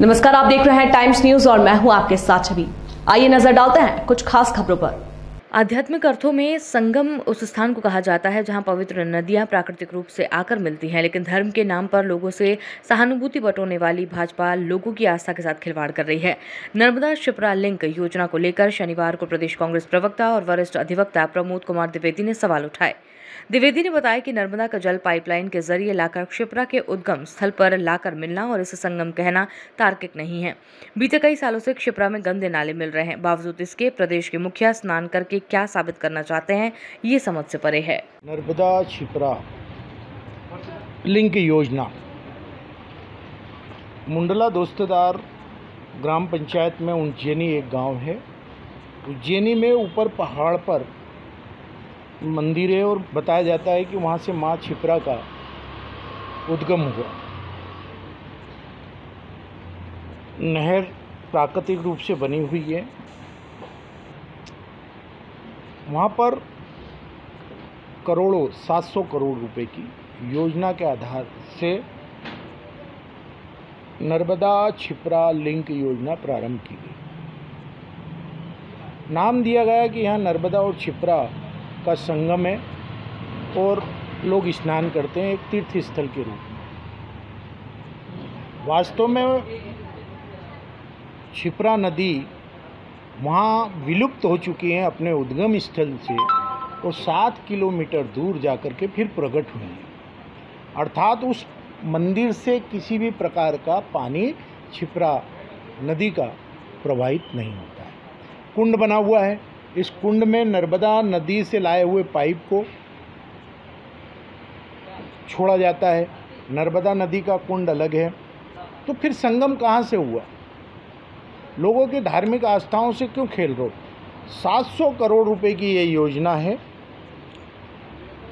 नमस्कार, आप देख रहे हैं टाइम्स न्यूज़ और मैं हूँ आपके साथ छवि। आइए नज़र डालते हैं कुछ खास खबरों पर। आध्यात्मिक अर्थों में संगम उस स्थान को कहा जाता है जहाँ पवित्र नदियाँ प्राकृतिक रूप से आकर मिलती हैं, लेकिन धर्म के नाम पर लोगों से सहानुभूति बटोरने वाली भाजपा लोगों की आस्था के साथ खिलवाड़ कर रही है। नर्मदा शिप्रा लिंक योजना को लेकर शनिवार को प्रदेश कांग्रेस प्रवक्ता और वरिष्ठ अधिवक्ता प्रमोद कुमार द्विवेदी ने सवाल उठाए। द्विवेदी ने बताया कि नर्मदा का जल पाइपलाइन के ज़रिए लाकर क्षिप्रा के उद्गम स्थल पर लाकर मिलना और इसे संगम कहना तार्किक नहीं है। बीते कई सालों से क्षिप्रा में गंदे नाले मिल रहे हैं। बावजूद इसके, प्रदेश के मुखिया स्नान करके क्या साबित करना चाहते हैं, ये समझ से परे है। नर्मदा क्षिप्रा लिंक योजना। मुंडला दोस्तदार ग्राम पंचायत में उज्जैनी एक गाँव है। उज्जैनी में ऊपर पहाड़ पर मंदिर है और बताया जाता है कि वहाँ से माँ छिपरा का उद्गम हुआ। नहर प्राकृतिक रूप से बनी हुई है। वहाँ पर करोड़ों 700 करोड़ रुपए की योजना के आधार से नर्मदा छिपरा लिंक योजना प्रारंभ की गई। नाम दिया गया कि यहाँ नर्मदा और छिपरा का संगम है और लोग स्नान करते हैं एक तीर्थ स्थल के रूप में। वास्तव में छिपरा नदी वहाँ विलुप्त हो चुकी हैं अपने उद्गम स्थल से और सात किलोमीटर दूर जाकर के फिर प्रकट हुई है। अर्थात उस मंदिर से किसी भी प्रकार का पानी छिपरा नदी का प्रवाहित नहीं होता है। कुंड बना हुआ है। इस कुंड में नर्मदा नदी से लाए हुए पाइप को छोड़ा जाता है। नर्मदा नदी का कुंड अलग है। तो फिर संगम कहाँ से हुआ? लोगों के धार्मिक आस्थाओं से क्यों खेल रहे हो? 700 करोड़ रुपए की ये योजना है।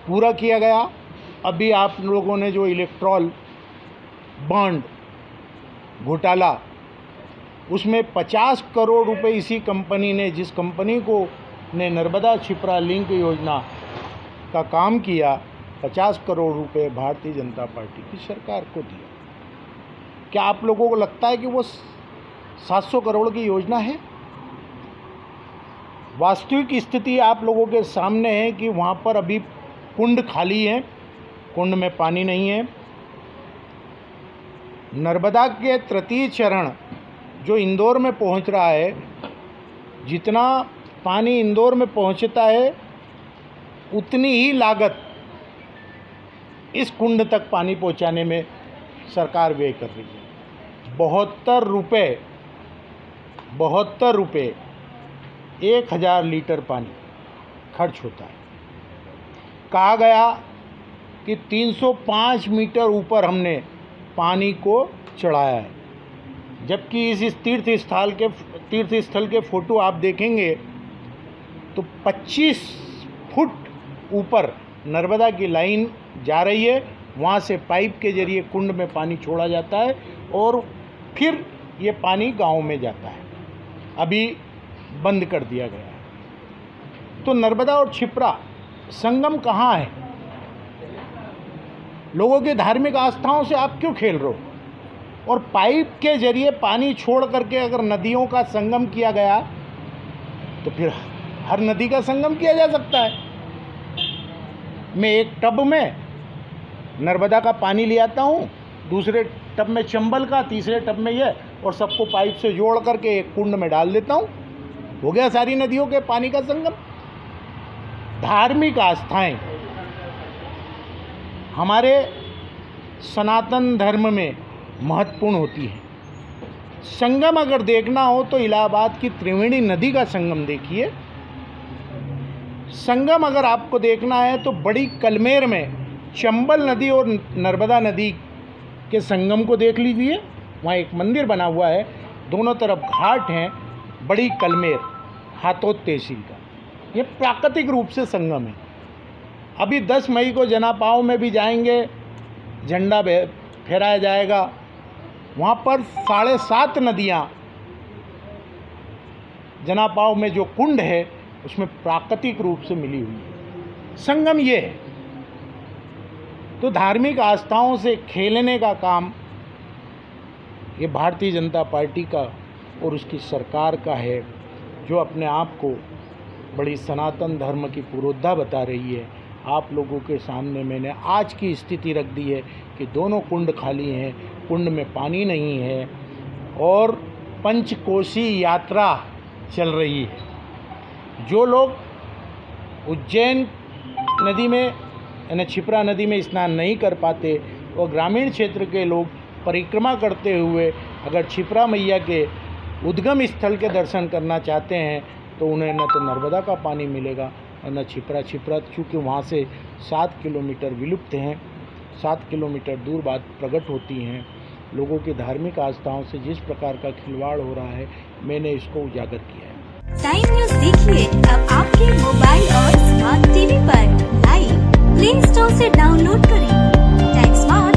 पूरा किया गया। अभी आप लोगों ने जो इलेक्ट्रॉल बॉन्ड घोटाला उसमें 50 करोड़ रुपए इसी कंपनी ने, जिस कंपनी को ने नर्मदा छिपरा लिंक योजना का काम किया 50 करोड़ रुपए भारतीय जनता पार्टी की सरकार को दिया। क्या आप लोगों को लगता है कि वो 700 करोड़ की योजना है? वास्तविक स्थिति आप लोगों के सामने है कि वहाँ पर अभी कुंड खाली है, कुंड में पानी नहीं है। नर्मदा के तृतीय चरण जो इंदौर में पहुँच रहा है, जितना पानी इंदौर में पहुँचता है, उतनी ही लागत इस कुंड तक पानी पहुँचाने में सरकार व्यय कर रही है। बहत्तर रुपये बहत्तर रुपये एक हज़ार लीटर पानी खर्च होता है। कहा गया कि 305 मीटर ऊपर हमने पानी को चढ़ाया है। जबकि इस तीर्थ स्थल के तीर्थ स्थल के फ़ोटो आप देखेंगे तो 25 फुट ऊपर नर्मदा की लाइन जा रही है। वहाँ से पाइप के ज़रिए कुंड में पानी छोड़ा जाता है और फिर ये पानी गाँव में जाता है। अभी बंद कर दिया गया है। तो नर्मदा और छिपरा संगम कहाँ है? लोगों की धार्मिक आस्थाओं से आप क्यों खेल रहे हो? और पाइप के ज़रिए पानी छोड़ करके अगर नदियों का संगम किया गया तो फिर हर नदी का संगम किया जा सकता है। मैं एक टब में नर्मदा का पानी ले आता हूँ, दूसरे टब में चंबल का, तीसरे टब में ये, और सबको पाइप से जोड़ करके एक कुंड में डाल देता हूँ। हो गया सारी नदियों के पानी का संगम। धार्मिक आस्थाएँ। हमारे सनातन धर्म में महत्वपूर्ण होती है। संगम अगर देखना हो तो इलाहाबाद की त्रिवेणी नदी का संगम देखिए। संगम अगर आपको देखना है तो बड़ी कलमेर में चंबल नदी और नर्मदा नदी के संगम को देख लीजिए। वहाँ एक मंदिर बना हुआ है। दोनों तरफ़ घाट हैं, बड़ी कलमेर हाथोत तहसील का। ये प्राकृतिक रूप से संगम है। अभी 10 मई को जनापाव में भी जाएँगे, झंडा फहराया जाएगा। वहाँ पर साढ़े सात नदियाँ जनापाव में जो कुंड है, उसमें प्राकृतिक रूप से मिली हुई है। संगम ये है। तो धार्मिक आस्थाओं से खेलने का काम ये भारतीय जनता पार्टी का और उसकी सरकार का है, जो अपने आप को बड़ी सनातन धर्म की पुरोधा बता रही है। आप लोगों के सामने मैंने आज की स्थिति रख दी है कि दोनों कुंड खाली हैं कुंड में पानी नहीं है और पंचकोशी यात्रा चल रही है। जो लोग उज्जैन नदी में, यानी छिपरा नदी में स्नान नहीं कर पाते और ग्रामीण क्षेत्र के लोग परिक्रमा करते हुए अगर छिपरा मैया के उद्गम स्थल के दर्शन करना चाहते हैं तो उन्हें न तो नर्मदा का पानी मिलेगा और न छिपरा। छिपरा चूँकि वहाँ से सात किलोमीटर विलुप्त हैं, सात किलोमीटर दूर बात प्रकट होती हैं। लोगों की धार्मिक आस्थाओं से जिस प्रकार का खिलवाड़ हो रहा है, मैंने इसको उजागर किया है। टाइम न्यूज़ देखिए अब आपके मोबाइल और स्मार्ट टीवी पर। लाइव प्ले स्टोर से डाउनलोड करें। Time smart